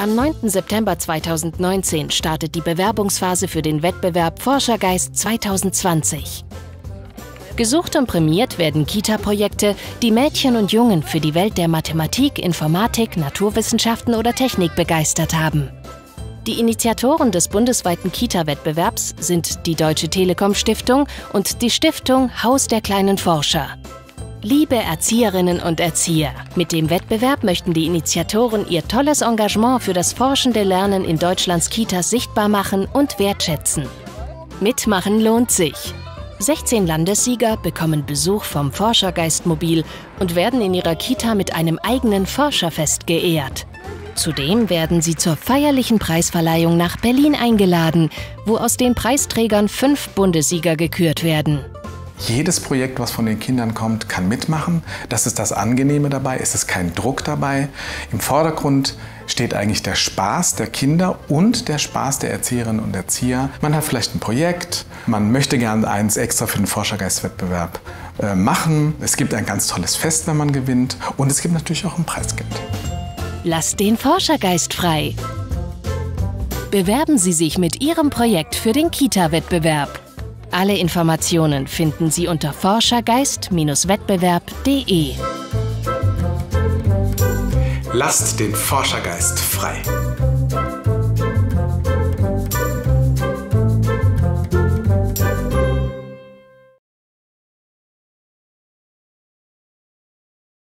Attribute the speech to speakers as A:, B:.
A: Am 9. September 2019 startet die Bewerbungsphase für den Wettbewerb Forschergeist 2020. Gesucht und prämiert werden Kita-Projekte, die Mädchen und Jungen für die Welt der Mathematik, Informatik, Naturwissenschaften oder Technik begeistert haben. Die Initiatoren des bundesweiten Kita-Wettbewerbs sind die Deutsche Telekom Stiftung und die Stiftung Haus der kleinen Forscher. Liebe Erzieherinnen und Erzieher, mit dem Wettbewerb möchten die Initiatoren ihr tolles Engagement für das forschende Lernen in Deutschlands Kitas sichtbar machen und wertschätzen. Mitmachen lohnt sich. 16 Landessieger bekommen Besuch vom Forschergeistmobil und werden in ihrer Kita mit einem eigenen Forscherfest geehrt. Zudem werden sie zur feierlichen Preisverleihung nach Berlin eingeladen, wo aus den Preisträgern fünf Bundessieger gekürt werden.
B: Jedes Projekt, was von den Kindern kommt, kann mitmachen. Das ist das Angenehme dabei. Es ist kein Druck dabei. Im Vordergrund steht eigentlich der Spaß der Kinder und der Spaß der Erzieherinnen und Erzieher. Man hat vielleicht ein Projekt, man möchte gern eins extra für den Forschergeistwettbewerb äh, machen. Es gibt ein ganz tolles Fest, wenn man gewinnt. Und es gibt natürlich auch ein Preisgeld.
A: Lasst den Forschergeist frei. Bewerben Sie sich mit Ihrem Projekt für den Kita-Wettbewerb. Alle Informationen finden Sie unter forschergeist-wettbewerb.de.
B: Lasst den Forschergeist frei.